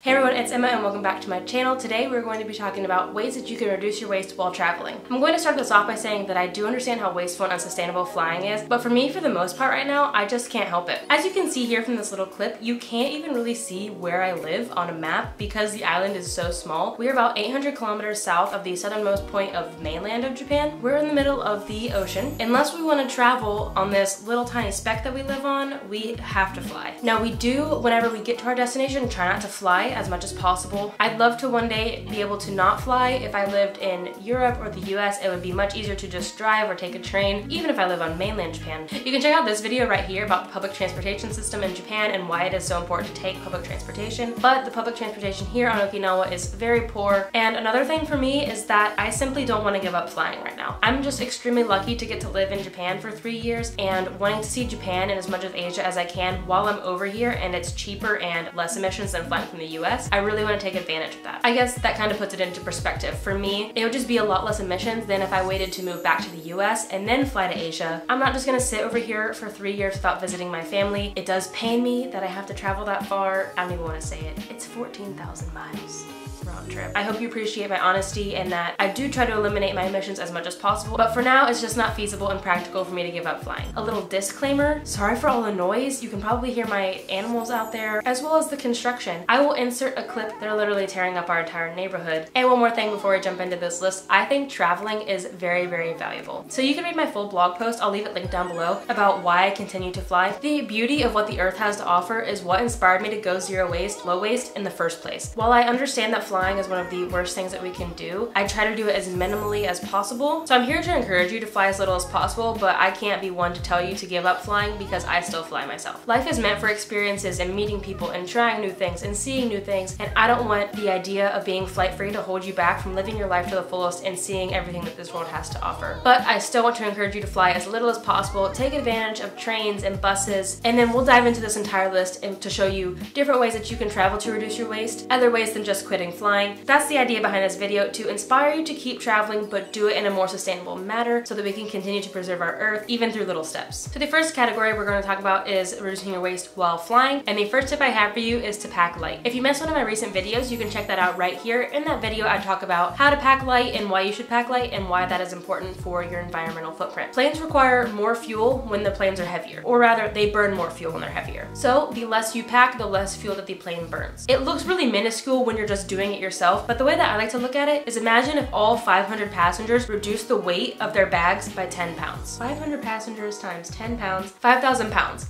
Hey everyone, it's Emma and welcome back to my channel. Today we're going to be talking about ways that you can reduce your waste while traveling. I'm going to start this off by saying that I do understand how wasteful and unsustainable flying is, but for me, for the most part right now, I just can't help it. As you can see here from this little clip, you can't even really see where I live on a map because the island is so small. We're about 800 kilometers south of the southernmost point of mainland of Japan. We're in the middle of the ocean. Unless we want to travel on this little tiny speck that we live on, we have to fly. Now we do, whenever we get to our destination, try not to fly as much as possible. I'd love to one day be able to not fly. If I lived in Europe or the US, it would be much easier to just drive or take a train, even if I live on mainland Japan. You can check out this video right here about the public transportation system in Japan and why it is so important to take public transportation. But the public transportation here on Okinawa is very poor. And another thing for me is that I simply don't want to give up flying right now. I'm just extremely lucky to get to live in Japan for three years and wanting to see Japan and as much of Asia as I can while I'm over here and it's cheaper and less emissions than flying from the US. I really want to take advantage of that. I guess that kind of puts it into perspective. For me, it would just be a lot less emissions than if I waited to move back to the US and then fly to Asia. I'm not just gonna sit over here for three years without visiting my family. It does pain me that I have to travel that far. I don't even want to say it. It's 14,000 miles round trip. I hope you appreciate my honesty and that I do try to eliminate my emissions as much as possible, but for now it's just not feasible and practical for me to give up flying. A little disclaimer, sorry for all the noise. You can probably hear my animals out there, as well as the construction. I will insert a clip. They're literally tearing up our entire neighborhood. And one more thing before we jump into this list, I think traveling is very, very valuable. So you can read my full blog post, I'll leave it linked down below, about why I continue to fly. The beauty of what the earth has to offer is what inspired me to go zero waste, low waste in the first place. While I understand that flying is one of the worst things that we can do, I try to do it as minimally as possible. So I'm here to encourage you to fly as little as possible, but I can't be one to tell you to give up flying because I still fly myself. Life is meant for experiences and meeting people and trying new things and seeing new things, and I don't want the idea of being flight free to hold you back from living your life to the fullest and seeing everything that this world has to offer. But I still want to encourage you to fly as little as possible, take advantage of trains and buses, and then we'll dive into this entire list and to show you different ways that you can travel to reduce your waste, other ways than just quitting flying. That's the idea behind this video, to inspire you to keep traveling but do it in a more sustainable manner so that we can continue to preserve our earth even through little steps. So the first category we're going to talk about is reducing your waste while flying, and the first tip I have for you is to pack light. If you missed one of my recent videos, you can check that out right here. In that video, I talk about how to pack light and why you should pack light and why that is important for your environmental footprint. Planes require more fuel when the planes are heavier, or rather, they burn more fuel when they're heavier. So the less you pack, the less fuel that the plane burns. It looks really minuscule when you're just doing it yourself, but the way that I like to look at it is imagine if all 500 passengers reduced the weight of their bags by 10 pounds. 500 passengers times 10 pounds, 5,000 pounds.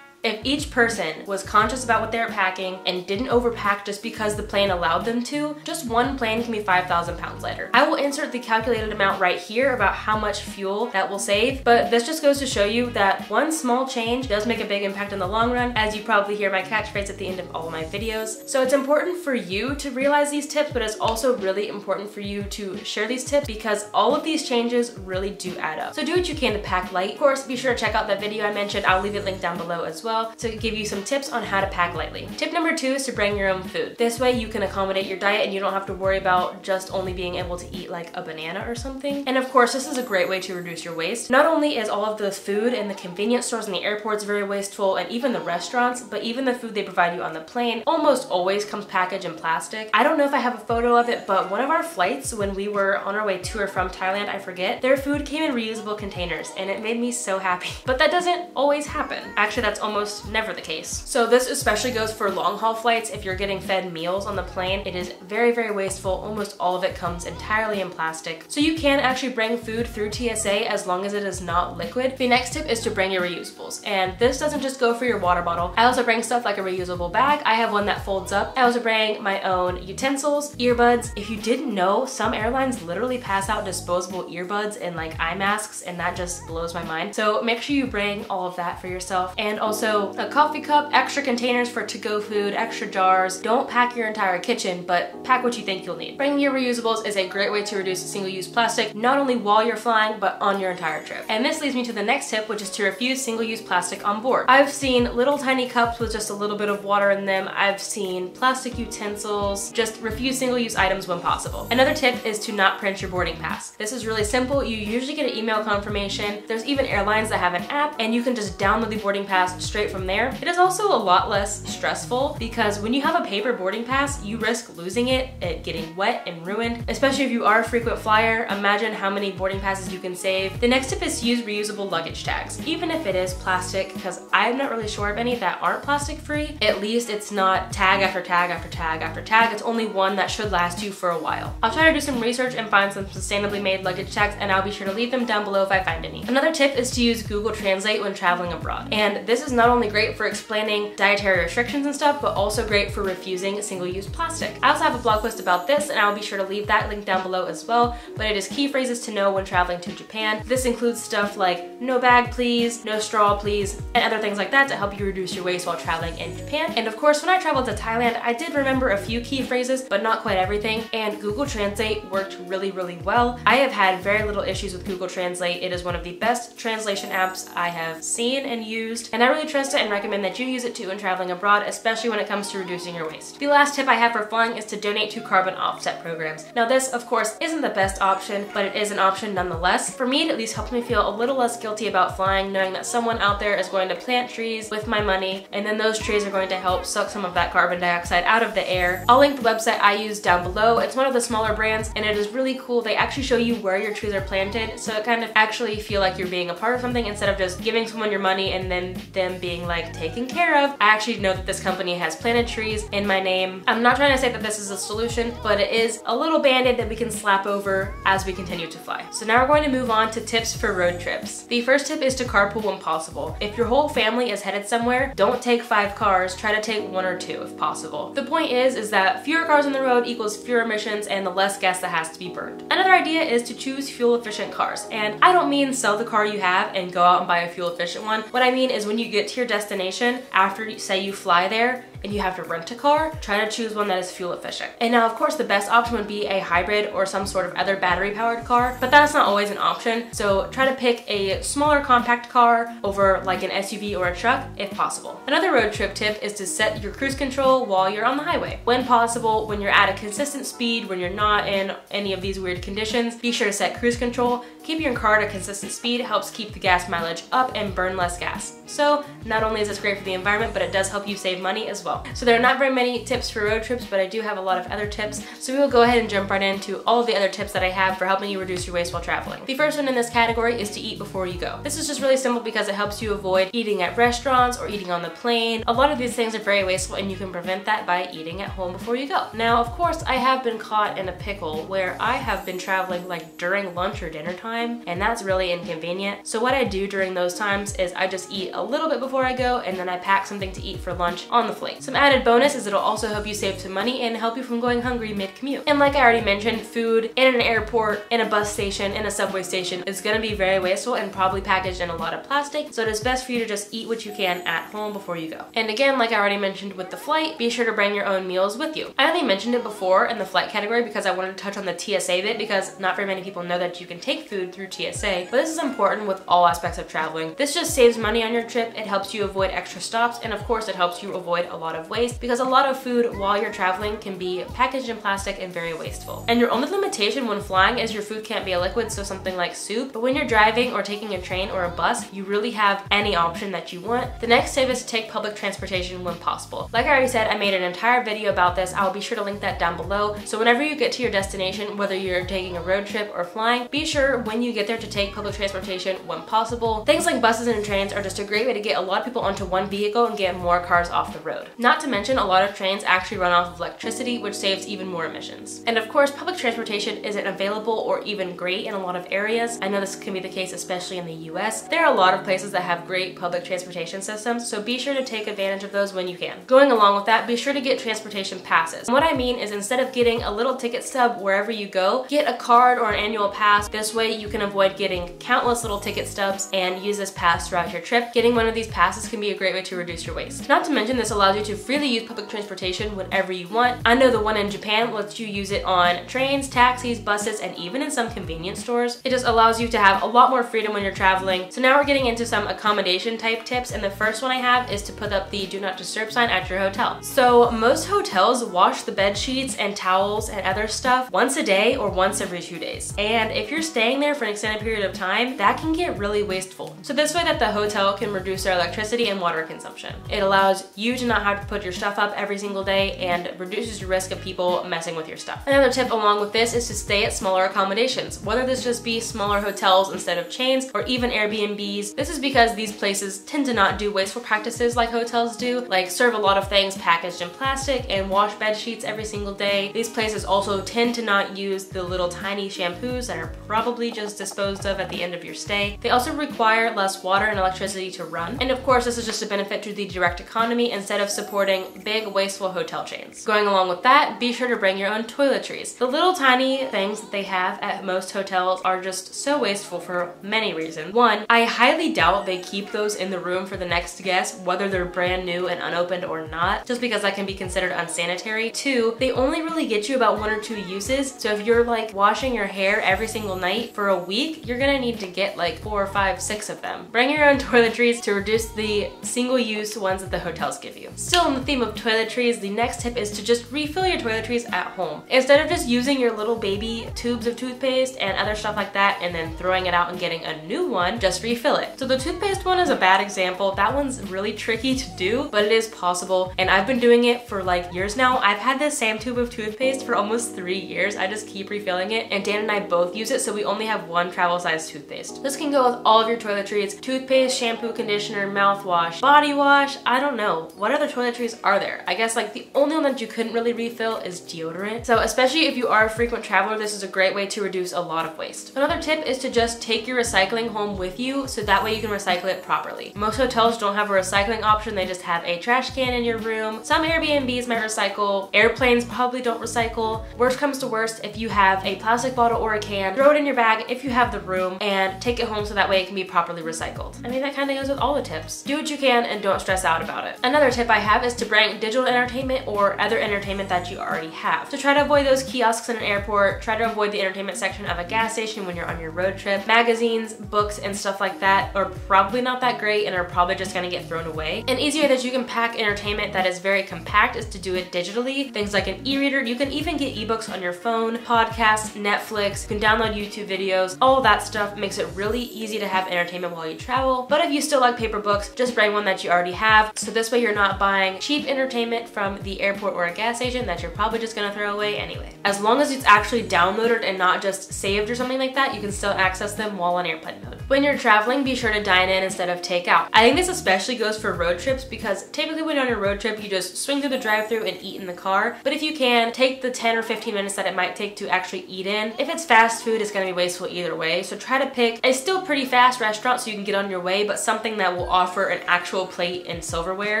If each person was conscious about what they were packing and didn't overpack just because the plane allowed them to, just one plane can be 5,000 pounds lighter. I will insert the calculated amount right here about how much fuel that will save, but this just goes to show you that one small change does make a big impact in the long run, as you probably hear my catchphrase at the end of all my videos. So it's important for you to realize these tips, but it's also really important for you to share these tips because all of these changes really do add up. So do what you can to pack light. Of course, be sure to check out that video I mentioned. I'll leave it linked down below as well well to give you some tips on how to pack lightly. Tip number two is to bring your own food. This way you can accommodate your diet and you don't have to worry about just only being able to eat like a banana or something. And of course, this is a great way to reduce your waste. Not only is all of the food in the convenience stores and the airports very wasteful and even the restaurants, but even the food they provide you on the plane almost always comes packaged in plastic. I don't know if I have a photo of it, but one of our flights when we were on our way to or from Thailand, I forget, their food came in reusable containers and it made me so happy. But that doesn't always happen. Actually, that's almost almost never the case. So this especially goes for long haul flights. If you're getting fed meals on the plane, it is very, very wasteful. Almost all of it comes entirely in plastic. So you can actually bring food through TSA as long as it is not liquid. The next tip is to bring your reusables. And this doesn't just go for your water bottle. I also bring stuff like a reusable bag. I have one that folds up. I also bring my own utensils, earbuds. If you didn't know, some airlines literally pass out disposable earbuds and like eye masks and that just blows my mind. So make sure you bring all of that for yourself. And also so a coffee cup, extra containers for to-go food, extra jars. Don't pack your entire kitchen, but pack what you think you'll need. Bringing your reusables is a great way to reduce single-use plastic, not only while you're flying, but on your entire trip. And this leads me to the next tip, which is to refuse single-use plastic on board. I've seen little tiny cups with just a little bit of water in them. I've seen plastic utensils. Just refuse single-use items when possible. Another tip is to not print your boarding pass. This is really simple. You usually get an email confirmation. There's even airlines that have an app, and you can just download the boarding pass straight straight from there. It is also a lot less stressful because when you have a paper boarding pass, you risk losing it, it getting wet and ruined, especially if you are a frequent flyer. Imagine how many boarding passes you can save. The next tip is to use reusable luggage tags, even if it is plastic, because I'm not really sure of any that aren't plastic free. At least it's not tag after tag after tag after tag. It's only one that should last you for a while. I'll try to do some research and find some sustainably made luggage tags and I'll be sure to leave them down below if I find any. Another tip is to use Google Translate when traveling abroad. And this is not only great for explaining dietary restrictions and stuff, but also great for refusing single-use plastic. I also have a blog post about this and I'll be sure to leave that link down below as well, but it is key phrases to know when traveling to Japan. This includes stuff like no bag please, no straw please, and other things like that to help you reduce your waste while traveling in Japan. And of course, when I traveled to Thailand, I did remember a few key phrases, but not quite everything, and Google Translate worked really, really well. I have had very little issues with Google Translate. It is one of the best translation apps I have seen and used, and I really and recommend that you use it too when traveling abroad, especially when it comes to reducing your waste. The last tip I have for flying is to donate to carbon offset programs. Now this, of course, isn't the best option, but it is an option nonetheless. For me, it at least helps me feel a little less guilty about flying, knowing that someone out there is going to plant trees with my money, and then those trees are going to help suck some of that carbon dioxide out of the air. I'll link the website I use down below. It's one of the smaller brands, and it is really cool. They actually show you where your trees are planted, so it kind of actually feel like you're being a part of something instead of just giving someone your money and then them being like taken care of. I actually know that this company has planted trees in my name. I'm not trying to say that this is a solution, but it is a little band-aid that we can slap over as we continue to fly. So now we're going to move on to tips for road trips. The first tip is to carpool when possible. If your whole family is headed somewhere, don't take five cars, try to take one or two if possible. The point is, is that fewer cars on the road equals fewer emissions and the less gas that has to be burned. Another idea is to choose fuel efficient cars. And I don't mean sell the car you have and go out and buy a fuel efficient one. What I mean is when you get to your destination, after say you fly there, and you have to rent a car, try to choose one that is fuel efficient. And now of course the best option would be a hybrid or some sort of other battery powered car, but that's not always an option. So try to pick a smaller compact car over like an SUV or a truck if possible. Another road trip tip is to set your cruise control while you're on the highway. When possible, when you're at a consistent speed, when you're not in any of these weird conditions, be sure to set cruise control. Keeping your car at a consistent speed helps keep the gas mileage up and burn less gas. So not only is this great for the environment, but it does help you save money as well. So there are not very many tips for road trips, but I do have a lot of other tips. So we will go ahead and jump right into all of the other tips that I have for helping you reduce your waste while traveling. The first one in this category is to eat before you go. This is just really simple because it helps you avoid eating at restaurants or eating on the plane. A lot of these things are very wasteful and you can prevent that by eating at home before you go. Now, of course, I have been caught in a pickle where I have been traveling like during lunch or dinner time, and that's really inconvenient. So what I do during those times is I just eat a little bit before I go and then I pack something to eat for lunch on the Some added bonus is it'll also help you save some money and help you from going hungry mid-commute. And like I already mentioned, food in an airport, in a bus station, in a subway station is gonna be very wasteful and probably packaged in a lot of plastic, so it is best for you to just eat what you can at home before you go. And again, like I already mentioned with the flight, be sure to bring your own meals with you. I only mentioned it before in the flight category because I wanted to touch on the TSA bit because not very many people know that you can take food through TSA, but this is important with all aspects of traveling. This just saves money on your trip, it helps you avoid extra stops, and of course it helps you avoid a lot of waste because a lot of food while you're traveling can be packaged in plastic and very wasteful. And your only limitation when flying is your food can't be a liquid, so something like soup, but when you're driving or taking a train or a bus, you really have any option that you want. The next tip is to take public transportation when possible. Like I already said, I made an entire video about this. I'll be sure to link that down below. So whenever you get to your destination, whether you're taking a road trip or flying, be sure when you get there to take public transportation when possible. Things like buses and trains are just a great way to get a lot of people onto one vehicle and get more cars off the road. Not to mention, a lot of trains actually run off of electricity, which saves even more emissions. And of course, public transportation isn't available or even great in a lot of areas. I know this can be the case especially in the US. There are a lot of places that have great public transportation systems, so be sure to take advantage of those when you can. Going along with that, be sure to get transportation passes. And what I mean is instead of getting a little ticket stub wherever you go, get a card or an annual pass. This way you can avoid getting countless little ticket stubs and use this pass throughout your trip. Getting one of these passes can be a great way to reduce your waste. Not to mention this allows you to freely use public transportation whenever you want. I know the one in Japan lets you use it on trains, taxis, buses, and even in some convenience stores. It just allows you to have a lot more freedom when you're traveling. So now we're getting into some accommodation type tips and the first one I have is to put up the do not disturb sign at your hotel. So most hotels wash the bed sheets and towels and other stuff once a day or once every two days. And if you're staying there for an extended period of time, that can get really wasteful. So this way that the hotel can reduce their electricity and water consumption. It allows you to not have to put your stuff up every single day and reduces your risk of people messing with your stuff. Another tip along with this is to stay at smaller accommodations, whether this just be smaller hotels instead of chains or even Airbnbs. This is because these places tend to not do wasteful practices like hotels do, like serve a lot of things packaged in plastic and wash bed sheets every single day. These places also tend to not use the little tiny shampoos that are probably just disposed of at the end of your stay. They also require less water and electricity to run. And of course, this is just a benefit to the direct economy instead of supporting big wasteful hotel chains. Going along with that, be sure to bring your own toiletries. The little tiny things that they have at most hotels are just so wasteful for many reasons. One, I highly doubt they keep those in the room for the next guest, whether they're brand new and unopened or not, just because that can be considered unsanitary. Two, they only really get you about one or two uses. So if you're like washing your hair every single night for a week, you're gonna need to get like four, five, six of them. Bring your own toiletries to reduce the single use ones that the hotels give you. Still on the theme of toiletries, the next tip is to just refill your toiletries at home. Instead of just using your little baby tubes of toothpaste and other stuff like that and then throwing it out and getting a new one, just refill it. So the toothpaste one is a bad example. That one's really tricky to do, but it is possible. And I've been doing it for like years now. I've had this same tube of toothpaste for almost three years. I just keep refilling it and Dan and I both use it so we only have one travel size toothpaste. This can go with all of your toiletries, toothpaste, shampoo, conditioner, mouthwash, body wash, I don't know. What other toiletries are there? I guess like the only one that you couldn't really refill is deodorant. So especially if you are a frequent traveler, this is a great way to reduce a lot of waste. Another tip is to just take your recycling home with you so that way you can recycle it properly. Most hotels don't have a recycling option, they just have a trash can in your room. Some Airbnbs might recycle, airplanes probably don't recycle. Worst comes to worst, if you have a plastic bottle or a can, throw it in your bag if you have the room and take it home so that way it can be properly recycled. I mean, that kind of goes with all the tips. Do what you can and don't stress out about it. Another tip I have is to bring digital entertainment or other entertainment that you already have. So try to avoid those kiosks in an airport, try to avoid the entertainment section of a gas station when you're on your road trip. Magazines, books, and stuff like that are probably not that great and are probably just gonna get thrown away. An easier that you can pack entertainment that is very compact is to do it digitally. Things like an e-reader, you can even get ebooks on your phone, podcasts, Netflix, you can download YouTube videos, all that stuff makes it really easy to have entertainment while you travel. But if you still like paper books, just bring one that you already have. So this way you're not buying cheap entertainment from the airport or a gas station that you're probably just gonna throw away anyway. As long as it's actually downloaded and not just saved or something like that, you can still access them while on airplane mode. When you're traveling, be sure to dine in instead of take out. I think this especially goes for road trips because typically when you're on a road trip, you just swing through the drive through and eat in the car. But if you can, take the 10 or 15 minutes that it might take to actually eat in. If it's fast food, it's gonna be wasteful either way. So try to pick a still pretty fast restaurant so you can get on your way, but something that will offer an actual plate and silverware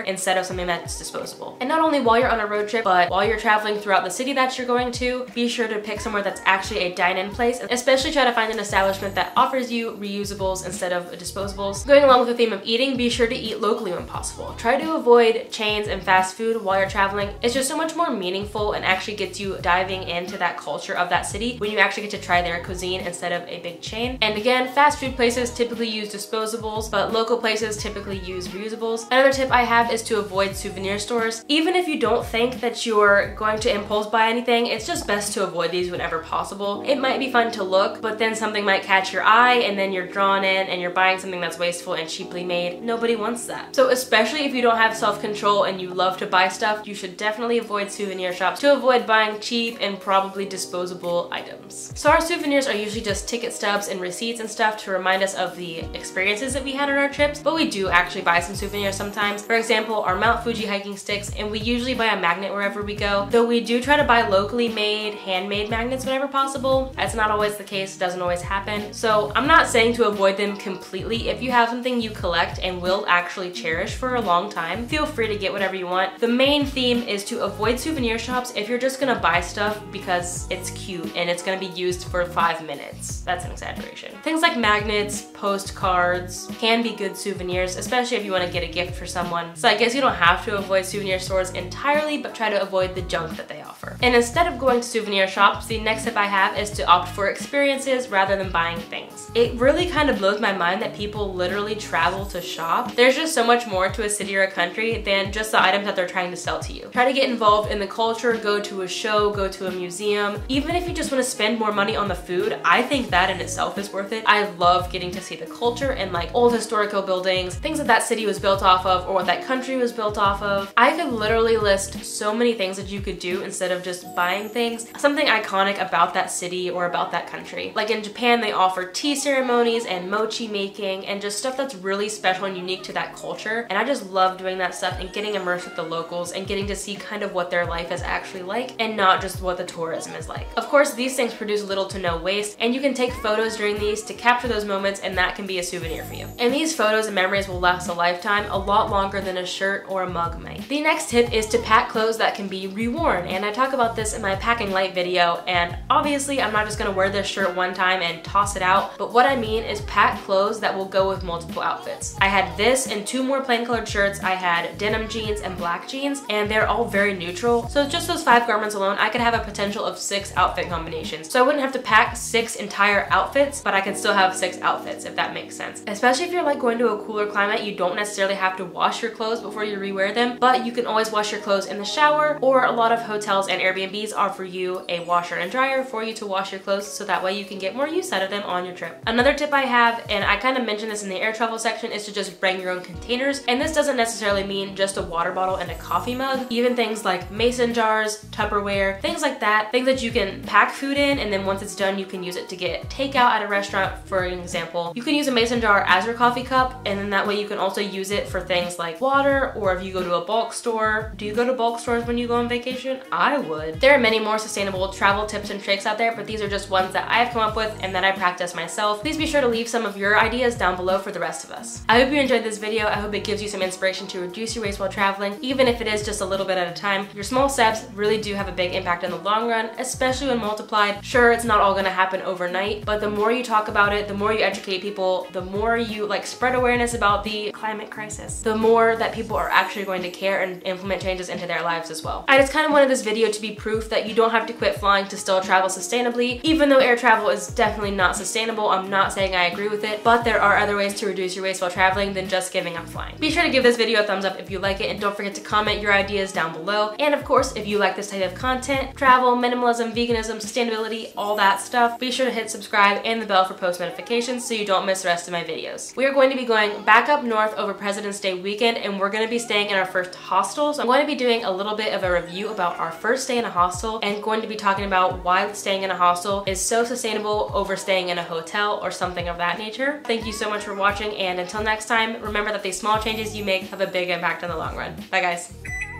instead of something that's disposable. And not only while you're on a road trip, but while you're traveling throughout the city that you're going to, be sure to pick somewhere that's actually a dine-in place, and especially try to find an establishment that offers you reusables instead of disposables. Going along with the theme of eating, be sure to eat locally when possible. Try to avoid chains and fast food while you're traveling. It's just so much more meaningful and actually gets you diving into that culture of that city when you actually get to try their cuisine instead of a big chain. And again, fast food places typically use disposables, but local places typically use reusables. Another tip I have is to avoid souvenir stores. Even if you don't think that you're going to impulse buy anything, it's just best to avoid these whenever possible. It might be fun to look, but then something might catch your eye and then you're drawn in and you're buying something that's wasteful and cheaply made. Nobody wants that. So especially if you don't have self-control and you love to buy stuff, you should definitely avoid souvenir shops to avoid buying cheap and probably disposable items. So our souvenirs are usually just ticket stubs and receipts and stuff to remind us of the experiences that we had on our trips, but we do actually buy some souvenirs sometimes. For example, our Mount Fuji hiking sticks, and we usually buy a magnet wherever we go, though we do try to buy locally made, handmade magnets whenever possible. That's not always the case, doesn't always happen. So I'm not saying to avoid them completely. If you have something you collect and will actually cherish for a long time, feel free to get whatever you want. The main theme is to avoid souvenir shops if you're just gonna buy stuff because it's cute and it's gonna be used for five minutes. That's an exaggeration. Things like magnets, postcards can be good souvenirs, especially if you wanna get a gift for someone. So I guess you don't have to avoid souvenir stores entirely, but try to avoid the junk that they offer. And instead of going to souvenir shops, the next tip I have is to opt for experiences rather than buying things. It really kind of blows my mind that people literally travel to shop. There's just so much more to a city or a country than just the items that they're trying to sell to you. Try to get involved in the culture, go to a show, go to a museum. Even if you just want to spend more money on the food, I think that in itself is worth it. I love getting to see the culture and like old historical buildings, things that that city was built off of or what that country was built off of. I could literally list so many things that you could do instead of just buying things. Something iconic about that city or about that country. Like in Japan, they offer tea ceremonies and mochi making and just stuff that's really special and unique to that culture. And I just love doing that stuff and getting immersed with the locals and getting to see kind of what their life is actually like and not just what the tourism is like. Of course, these things produce little to no waste and you can take photos during these to capture those moments and that can be a souvenir for you. And these photos and memories will last a lifetime, a lot longer than a shirt or a mug might. The next tip is to pack clothes that can be reworn and I talk about this in my packing light video and obviously I'm not just gonna wear this shirt one time and toss it out but what I mean is pack clothes that will go with multiple outfits. I had this and two more plain colored shirts. I had denim jeans and black jeans and they're all very neutral so just those five garments alone I could have a potential of six outfit combinations. So I wouldn't have to pack six entire outfits but I could still have six outfits if that makes sense. Especially if you're like going to a cooler climate you don't necessarily have to wash your clothes before you rewear them but you can always wash your clothes in the shower or a lot of hotels and Airbnbs offer you a washer and dryer for you to wash your clothes so that way you can get more use out of them on your trip. Another tip I have, and I kind of mentioned this in the air travel section, is to just bring your own containers. And this doesn't necessarily mean just a water bottle and a coffee mug. Even things like mason jars, Tupperware, things like that. Things that you can pack food in and then once it's done you can use it to get takeout at a restaurant for example. You can use a mason jar as your coffee cup and then that way you can also use it for things like water or if you go to a bulk store. Do you go to bulk stores when you go on vacation? I would. There are many more sustainable travel tips and tricks out there but these are just ones that I have come up with and that I practice myself. Please be sure to leave some of your ideas down below for the rest of us. I hope you enjoyed this video. I hope it gives you some inspiration to reduce your waste while traveling even if it is just a little bit at a time. Your small steps really do have a big impact in the long run especially when multiplied. Sure it's not all gonna happen overnight but the more you talk about it, the more you educate people, the more you like spread awareness about the climate crisis, the more that people are actually going to care and implement changes into their lives as well. I just kind of wanted this video to be proof that you don't have to quit flying to still travel sustainably. Even though air travel is definitely not sustainable, I'm not saying I agree with it, but there are other ways to reduce your waste while traveling than just giving up flying. Be sure to give this video a thumbs up if you like it and don't forget to comment your ideas down below. And of course, if you like this type of content, travel, minimalism, veganism, sustainability, all that stuff, be sure to hit subscribe and the bell for post notifications so you don't miss the rest of my videos. We are going to be going back up north over President's Day weekend and we're going to be staying in our first hostel. So I'm going to be doing a little bit of a review about our first day in a hostel and going to be talking about why staying in a hostel is so sustainable over staying in a hotel or something of that nature. Thank you so much for watching and until next time, remember that these small changes you make have a big impact in the long run. Bye guys.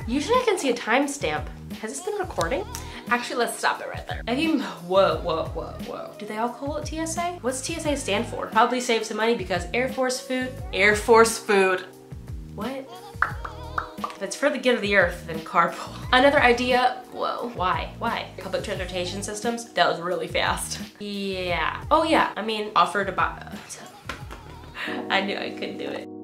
Usually I can see a timestamp. Has this been recording? Actually, let's stop it right there. I think, whoa, whoa, whoa, whoa. Do they all call it TSA? What's TSA stand for? Probably save some money because Air Force food, Air Force food. What? If it's for the good of the earth, then carpool. Another idea, whoa, why, why? Public transportation systems? That was really fast. Yeah. Oh yeah, I mean, offer to buy. I knew I couldn't do it.